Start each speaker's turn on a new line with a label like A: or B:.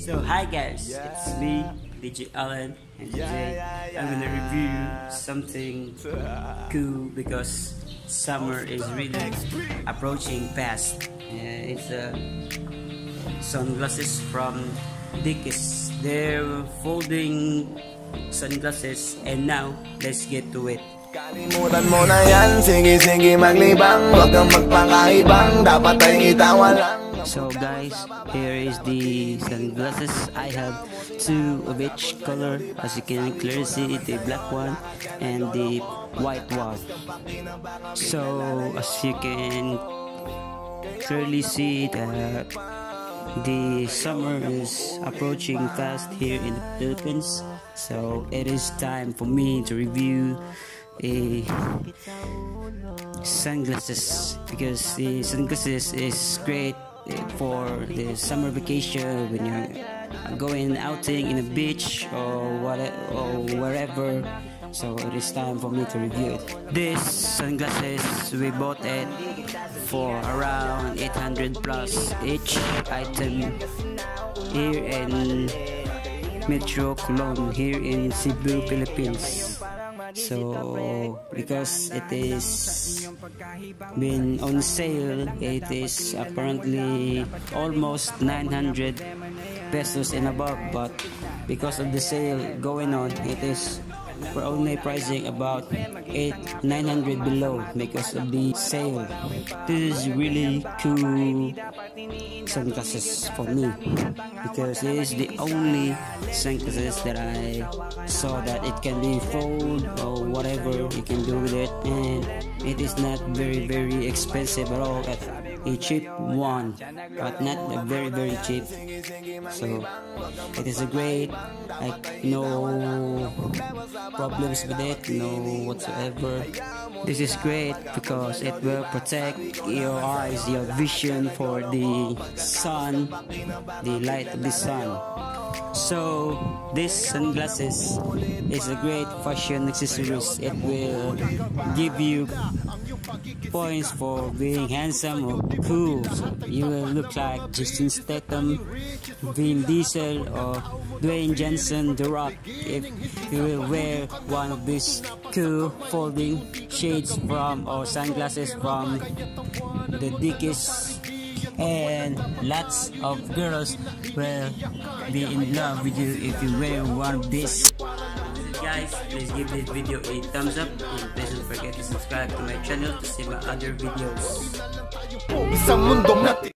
A: So hi guys, it's me, DJ Allen, and today I'm gonna review something cool because summer is really approaching fast. Uh, it's uh, sunglasses from Dickies. They're folding sunglasses, and now let's get to it.
B: Kalimutan mo na yan, sige sige maglibang Huwag kang magpakaibang, dapat ay itawa lang
A: So guys, here is the sunglasses. I have two of each color. As you can clearly see, the black one and the white one. So as you can clearly see that the summer is approaching fast here in the Philippines. So it is time for me to review a sunglasses because the sunglasses is great for the summer vacation when you're going outing in a beach or what or wherever. So it is time for me to review it. This sunglasses we bought it for around 800 plus each item here in Metro Colon here in Cebu, Philippines so because it is been on sale it is apparently almost 900 pesos and above but because of the sale going on it is for only pricing about 8 900 below because of the sale. This is really cool sunglasses for me because it is the only sunglasses that I saw that it can be fold or whatever you can do with it and it is not very very expensive at all a cheap one but not a very very cheap. So it is a great like no problems with it no whatsoever. This is great because it will protect your eyes your vision for the sun the light of the sun so this sunglasses is a great fashion accessories it will give you points for being handsome or cool. So you will look like Justin Statham, Vin Diesel, or Dwayne Johnson, The Rock if you will wear one of these cool folding shades from or sunglasses from the Dickies and lots of girls will be in love with you if you wear one of these. Guys please give this video a thumbs up and please don't forget to subscribe to my channel to see my other videos